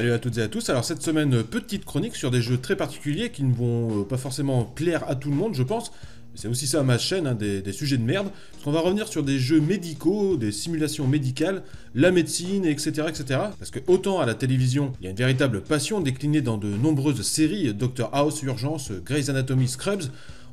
Salut à toutes et à tous, alors cette semaine, petite chronique sur des jeux très particuliers qui ne vont euh, pas forcément plaire à tout le monde je pense, c'est aussi ça ma chaîne, hein, des, sujets de merde, parce qu'on va revenir sur des jeux médicaux, des simulations médicales, la médecine, etc. etc. Parce que autant à la télévision, il y a une véritable passion déclinée dans de nombreuses séries, Doctor House, Urgence, Grey's Anatomy, Scrubs,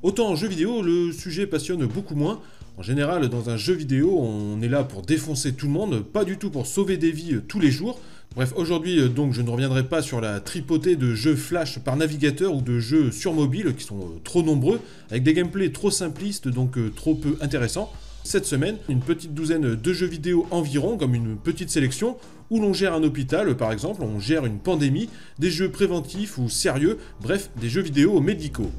autant en jeu vidéo, le sujet passionne beaucoup moins, en général, dans un jeu vidéo, on est là pour défoncer tout le monde, pas du tout pour sauver des vies euh, tous les jours. Bref, aujourd'hui, euh, donc, je ne reviendrai pas sur la tripotée de jeux flash par navigateur ou de jeux sur mobile qui sont euh, trop nombreux, avec des gameplays trop simplistes, donc trop peu intéressants. Cette semaine, une petite douzaine de jeux vidéo environ, comme une petite sélection, où l'on gère un hôpital, par exemple, on gère une pandémie, des jeux préventifs ou sérieux, bref, des jeux vidéo médicaux.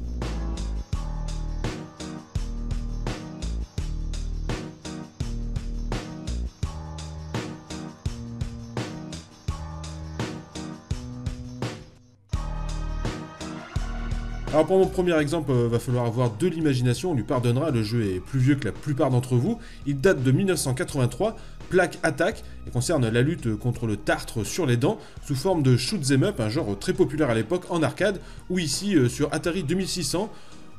Alors pour mon premier exemple, euh, va falloir avoir de l'imagination, on lui pardonnera, le jeu est plus vieux que la plupart d'entre vous. Il date de 1983, Plaque Attack, et concerne la lutte contre le tartre sur les dents, sous forme de shoot 'em up, un genre très populaire à l'époque en arcade, ou ici euh, sur Atari 2600.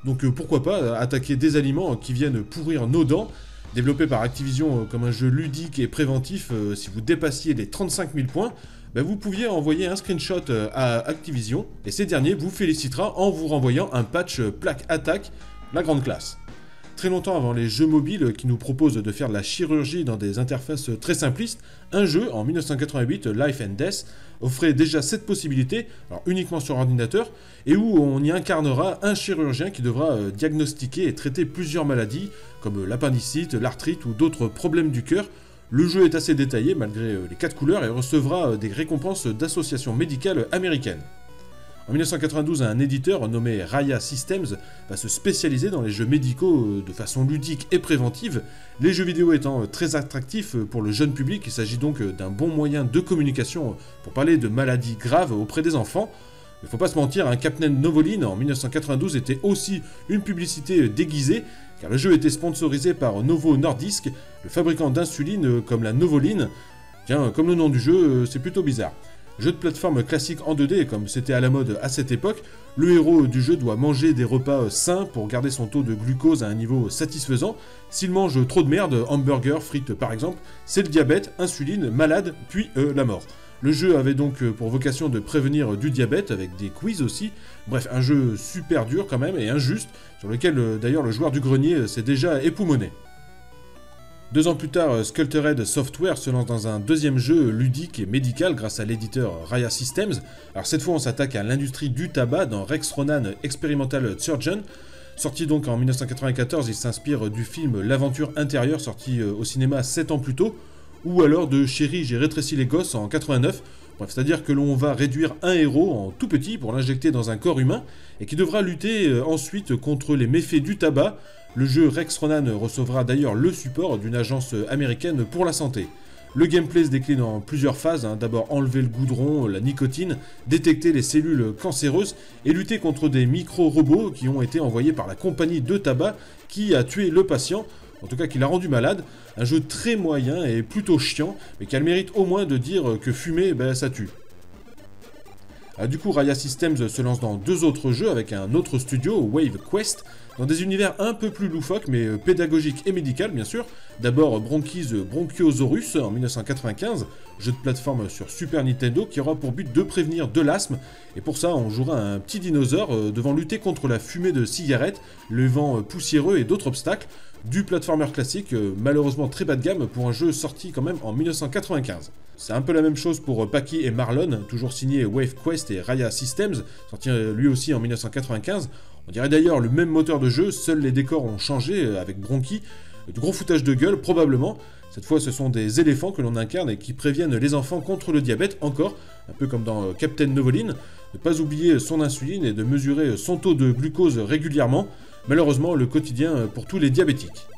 Donc euh, pourquoi pas attaquer des aliments qui viennent pourrir nos dents Développé par Activision comme un jeu ludique et préventif, si vous dépassiez les 35 000 points, ben, vous pouviez envoyer un screenshot euh, à Activision et ces derniers vous félicitera en vous renvoyant un patch euh, plaque attaque, la grande classe. Très longtemps avant les jeux mobiles qui nous proposent de faire de la chirurgie dans des interfaces très simplistes, un jeu en 1988, Life and Death, offrait déjà cette possibilité, alors uniquement sur ordinateur, et où on y incarnera un chirurgien qui devra euh, diagnostiquer et traiter plusieurs maladies comme l'appendicite, l'arthrite ou d'autres problèmes du cœur le jeu est assez détaillé malgré euh, les 4 couleurs et recevra euh, des récompenses d'associations médicales américaines. En 1992, un éditeur nommé Raya Systems va se spécialiser dans les jeux médicaux euh, de façon ludique et préventive, les jeux vidéo étant très attractifs pour le jeune public, il s'agit donc d'un bon moyen de communication pour parler de maladies graves auprès des enfants, il faut pas se mentir, un Captain Novoline en 1992 était aussi une publicité déguisée, car le jeu était sponsorisé par Novo Nordisk, le fabricant d'insuline comme la Novoline. Tiens, comme le nom du jeu, c'est plutôt bizarre. Jeu de plateforme classique en 2D, comme c'était à la mode à cette époque, le héros du jeu doit manger des repas sains pour garder son taux de glucose à un niveau satisfaisant. S'il mange trop de merde, hamburger, frites par exemple, c'est le diabète, insuline, malade, puis euh, la mort. Le jeu avait donc euh, pour vocation de prévenir du diabète avec des quiz aussi. Bref, un jeu super dur quand même et injuste, sur lequel euh, d'ailleurs le joueur du grenier s'est déjà époumoné. Deux ans plus tard, Sculpted Software se lance dans un deuxième jeu ludique et médical grâce à l'éditeur Raya Systems. Alors cette fois, on s'attaque à l'industrie du tabac dans Rex Ronan Experimental Surgeon. Sorti donc en 1994, il s'inspire du film L'aventure intérieure sorti au cinéma 7 ans plus tôt, ou alors de Chéri, j'ai rétréci les gosses en 89. C'est-à-dire que l'on va réduire un héros en tout petit pour l'injecter dans un corps humain et qui devra lutter euh, ensuite contre les méfaits du tabac. Le jeu Rex Ronan recevra d'ailleurs le support d'une agence américaine pour la santé. Le gameplay se décline en plusieurs phases. Hein. D'abord enlever le goudron, la nicotine, détecter les cellules cancéreuses et lutter contre des micro-robots qui ont été envoyés par la compagnie de tabac qui a tué le patient en tout cas qui l'a rendu malade. Un jeu très moyen et plutôt chiant, mais qui a le mérite au moins de dire que fumer, ben, ça tue. Ah, du coup, Raya Systems se lance dans deux autres jeux avec un autre studio, Wave Quest, dans des univers un peu plus loufoques, mais euh, pédagogiques et médicales, bien sûr. D'abord, Bronchies Bronchiosaurus en 1995, jeu de plateforme sur Super Nintendo qui aura pour but de prévenir de l'asthme. Et pour ça, on jouera un petit dinosaure euh, devant lutter contre la fumée de cigarettes, le vent euh, poussiéreux et d'autres obstacles. Du platformer classique, malheureusement très bas de gamme pour un jeu sorti quand même en 1995. C'est un peu la même chose pour euh, Paki et Marlon, toujours signé Wave Quest et Raya Systems, sorti euh, lui aussi en 1995. On dirait d'ailleurs le même moteur de jeu, seuls les décors ont changé euh, avec Bronchi. Du gros foutage de gueule, probablement. Cette fois, ce sont des éléphants que l'on incarne et qui préviennent les enfants contre le diabète, encore, un peu comme dans Captain Novoline. Ne pas oublier son insuline et de mesurer son taux de glucose régulièrement. Malheureusement, le quotidien pour tous les diabétiques.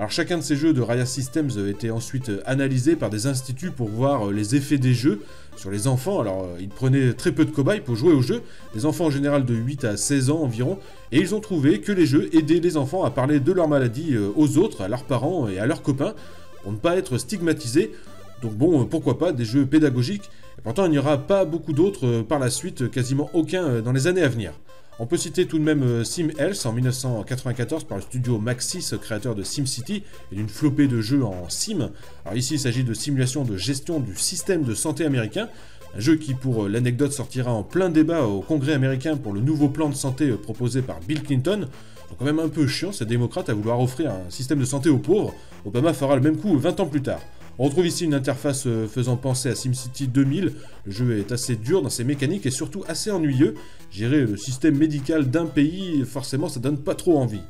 Alors chacun de ces jeux de Raya Systems était ensuite analysé par des instituts pour voir euh, les effets des jeux sur les enfants. Alors euh, ils prenaient très peu de cobayes pour jouer aux jeux, des enfants en général de 8 à 16 ans environ, et ils ont trouvé que les jeux aidaient les enfants à parler de leur maladie euh, aux autres, à leurs parents et à leurs copains, pour ne pas être stigmatisés. Donc bon, pourquoi pas des jeux pédagogiques, et pourtant il n'y aura pas beaucoup d'autres par la suite, quasiment aucun dans les années à venir. On peut citer tout de même Sim Health en 1994 par le studio Maxis, créateur de SimCity et d'une flopée de jeux en sim. Alors ici il s'agit de simulation de gestion du système de santé américain, un jeu qui, pour l'anecdote, sortira en plein débat au Congrès américain pour le nouveau plan de santé proposé par Bill Clinton. Donc quand même un peu chiant ces démocrates à vouloir offrir un système de santé aux pauvres. Obama fera le même coup 20 ans plus tard. On retrouve ici une interface euh, faisant penser à SimCity 2000. Le jeu est assez dur dans ses mécaniques et surtout assez ennuyeux. Gérer le système médical d'un pays, forcément, ça donne pas trop envie.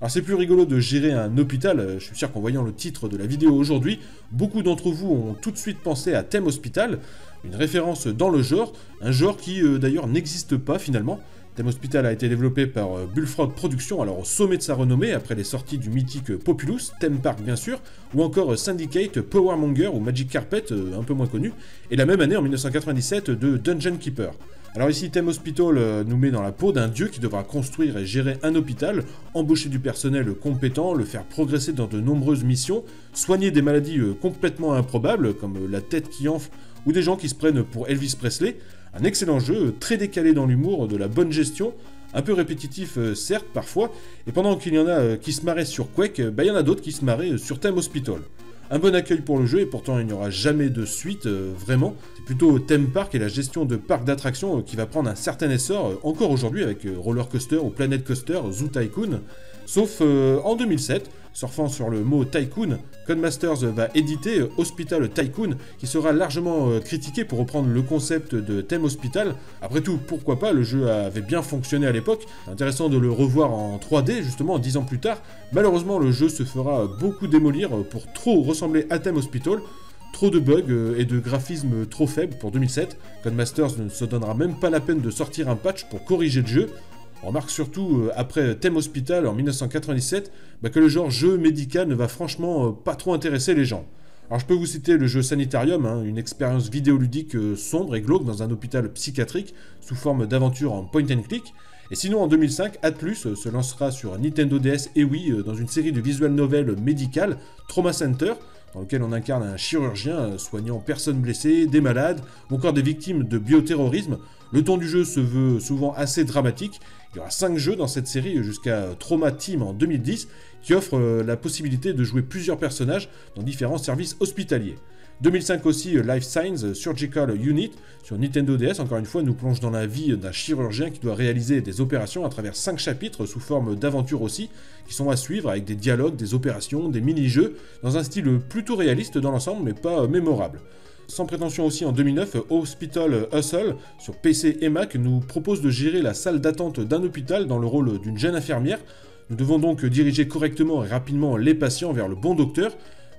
Alors c'est plus rigolo de gérer un hôpital, euh, je suis sûr qu'en voyant le titre de la vidéo aujourd'hui, beaucoup d'entre vous ont tout de suite pensé à Thème Hospital, une référence dans le genre, un genre qui euh, d'ailleurs n'existe pas finalement. Thème Hospital a été développé par euh, Bullfrog Productions, alors au sommet de sa renommée, après les sorties du mythique Populous, Theme Park bien sûr, ou encore Syndicate, Powermonger ou Magic Carpet, un peu moins connu, et la même année en 1997 de Dungeon Keeper. Alors ici, Thème Hospital euh, nous met dans la peau d'un dieu qui devra construire et gérer un hôpital, embaucher du personnel compétent, le faire progresser dans de nombreuses missions, soigner des maladies euh, complètement improbables, comme euh, la tête qui enfle ou des gens qui se prennent pour Elvis Presley. Un excellent jeu, très décalé dans l'humour, de la bonne gestion, un peu répétitif certes parfois, et pendant qu'il y en a qui se marraient sur Quake, bah, il y en a d'autres qui se marraient sur Thème Hospital. Un bon accueil pour le jeu et pourtant il n'y aura jamais de suite, euh, vraiment. C'est plutôt theme park et la gestion de parcs d'attractions euh, qui va prendre un certain essor euh, encore aujourd'hui avec Roller Coaster ou Planet Coaster, Zoo Tycoon. Sauf en 2007, surfant sur le mot Tycoon, Codemasters va éditer Hospital Tycoon, qui sera largement critiqué pour reprendre le concept de thème hospital. Après tout, pourquoi pas, le jeu avait bien fonctionné à l'époque, intéressant de le revoir en 3D justement 10 ans plus tard. Malheureusement, le jeu se fera beaucoup démolir pour trop ressembler à Thème Hospital, trop de bugs et de graphismes trop faibles pour 2007. Codemasters ne se donnera même pas la peine de sortir un patch pour corriger le jeu. On remarque surtout, euh, après Thème Hospital en 1997, bah, que le genre jeu médical ne va franchement euh, pas trop intéresser les gens. Alors je peux vous citer le jeu Sanitarium, hein, une expérience vidéoludique euh, sombre et glauque dans un hôpital psychiatrique sous forme d'aventure en point and click. Et sinon en 2005, Atlus se lancera sur Nintendo DS et Wii dans une série de visual novels médicales, Trauma Center, dans lequel on incarne un chirurgien soignant personnes blessées, des malades ou encore des victimes de bioterrorisme. Le ton du jeu se veut souvent assez dramatique il y aura 5 jeux dans cette série jusqu'à Trauma Team en 2010 qui offre euh, la possibilité de jouer plusieurs personnages dans différents services hospitaliers. 2005 aussi, euh, Life Signs Surgical Unit sur Nintendo DS, encore une fois, nous plonge dans la vie d'un chirurgien qui doit réaliser des opérations à travers 5 chapitres sous forme d'aventure aussi, qui sont à suivre avec des dialogues, des opérations, des mini-jeux, dans un style plutôt réaliste dans l'ensemble, mais pas mémorable. Sans prétention aussi en 2009, Hospital Hustle sur PC et Mac nous propose de gérer la salle d'attente d'un hôpital dans le rôle d'une jeune infirmière. Nous devons donc diriger correctement et rapidement les patients vers le bon docteur,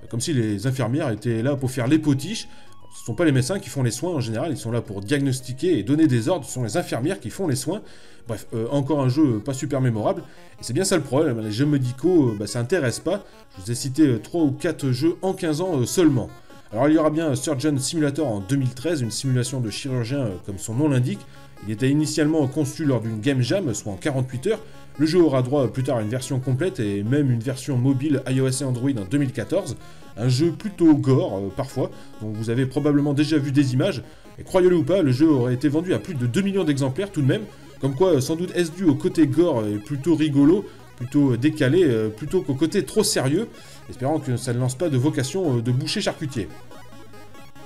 comme si les infirmières étaient là pour faire les potiches. Ce ne sont pas les médecins qui font les soins en général, ils sont là pour diagnostiquer et donner des ordres, ce sont les infirmières qui font les soins. Bref, euh, encore un jeu pas super mémorable. Et c'est bien ça le problème, les jeux médicaux, euh, bah, ça intéresse pas. Je vous ai cité 3 ou 4 jeux en 15 ans euh, seulement. Alors il y aura bien Surgeon Simulator en 2013, une simulation de chirurgien euh, comme son nom l'indique. Il était initialement conçu lors d'une Game Jam, soit en 48 heures. Le jeu aura droit plus tard à une version complète et même une version mobile iOS et Android en 2014. Un jeu plutôt gore euh, parfois, dont vous avez probablement déjà vu des images. Et croyez-le ou pas, le jeu aurait été vendu à plus de 2 millions d'exemplaires tout de même. Comme quoi, sans doute est-ce dû au côté gore et plutôt rigolo, plutôt décalé, plutôt qu'au côté trop sérieux espérant que ça ne lance pas de vocation euh, de boucher charcutier.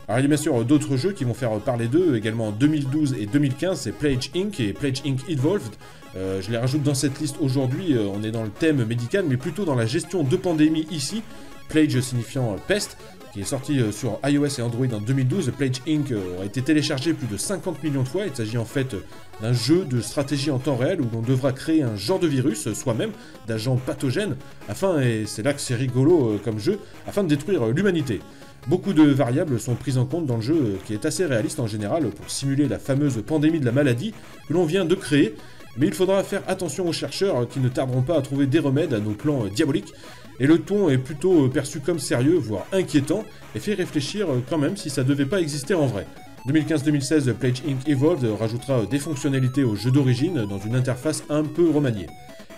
Alors il y a bien sûr d'autres jeux qui vont faire parler d'eux, également en 2012 et 2015, c'est Pledge Inc. et Pledge Inc. Evolved. Euh, je les rajoute dans cette liste aujourd'hui, euh, on est dans le thème médical, mais plutôt dans la gestion de pandémie ici. Pledge signifiant peste, qui est sorti sur iOS et Android en 2012. Pledge Inc. a été téléchargé plus de 50 millions de fois. Il s'agit en fait d'un jeu de stratégie en temps réel où l'on devra créer un genre de virus soi-même, d'agents pathogènes, afin, et c'est là que c'est rigolo euh, comme jeu, afin de détruire l'humanité. Beaucoup de variables sont prises en compte dans le jeu euh, qui est assez réaliste en général pour simuler la fameuse pandémie de la maladie que l'on vient de créer, mais il faudra faire attention aux chercheurs qui ne tarderont pas à trouver des remèdes à nos plans euh, diaboliques, et le ton est plutôt perçu comme sérieux, voire inquiétant, et fait réfléchir quand même si ça devait pas exister en vrai. 2015-2016, Pledge Inc. Evolved rajoutera des fonctionnalités au jeu d'origine dans une interface un peu remaniée.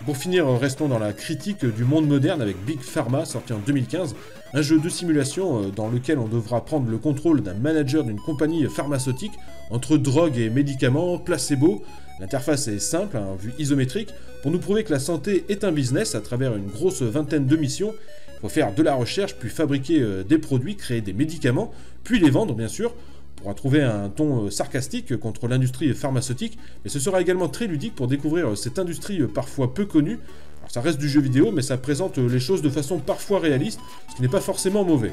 Pour finir, restons dans la critique du monde moderne avec Big Pharma, sorti en 2015, un jeu de simulation euh, dans lequel on devra prendre le contrôle d'un manager d'une compagnie pharmaceutique entre drogue et médicaments, placebo. L'interface est simple, en vue isométrique, pour nous prouver que la santé est un business à travers une grosse vingtaine de missions. Il faut faire de la recherche, puis fabriquer euh, des produits, créer des médicaments, puis les vendre bien sûr. On pourra trouver un ton euh, sarcastique contre l'industrie pharmaceutique, mais ce sera également très ludique pour découvrir cette industrie parfois peu connue, ça reste du jeu vidéo, mais ça présente euh, les choses de façon parfois réaliste, ce qui n'est pas forcément mauvais.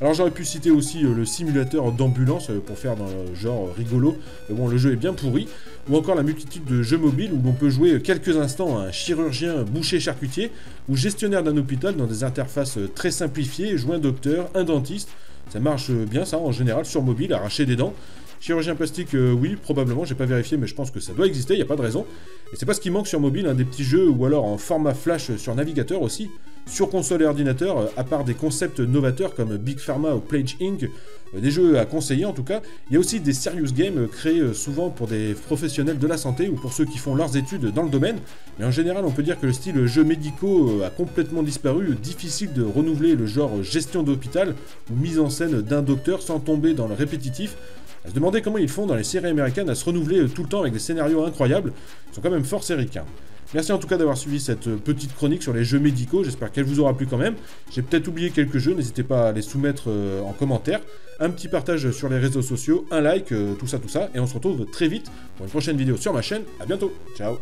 Alors j'aurais pu citer aussi euh, le simulateur d'ambulance euh, pour faire le genre rigolo, mais bon le jeu est bien pourri, ou encore la multitude de jeux mobiles où l'on peut jouer quelques instants à un chirurgien boucher charcutier ou gestionnaire d'un hôpital dans des interfaces très simplifiées, jouer un docteur, un dentiste, ça marche bien ça en général sur mobile, arracher des dents, Chirurgien plastique, euh, oui, probablement, j'ai pas vérifié, mais je pense que ça doit exister, il a pas de raison. Et c'est pas ce qui manque sur mobile, hein, des petits jeux, ou alors en format flash sur navigateur aussi. Sur console et ordinateur, euh, à part des concepts novateurs comme Big Pharma ou Plage Inc., euh, des jeux à conseiller en tout cas, il y a aussi des serious games créés souvent pour des professionnels de la santé ou pour ceux qui font leurs études dans le domaine. Mais en général, on peut dire que le style jeux médicaux a complètement disparu, difficile de renouveler le genre gestion d'hôpital ou mise en scène d'un docteur sans tomber dans le répétitif à se demander comment ils font dans les séries américaines à se renouveler tout le temps avec des scénarios incroyables. Ils sont quand même fort séricains. Merci en tout cas d'avoir suivi cette petite chronique sur les jeux médicaux, j'espère qu'elle vous aura plu quand même. J'ai peut-être oublié quelques jeux, n'hésitez pas à les soumettre euh, en commentaire. Un petit partage sur les réseaux sociaux, un like, euh, tout ça, tout ça, et on se retrouve très vite pour une prochaine vidéo sur ma chaîne. A bientôt, ciao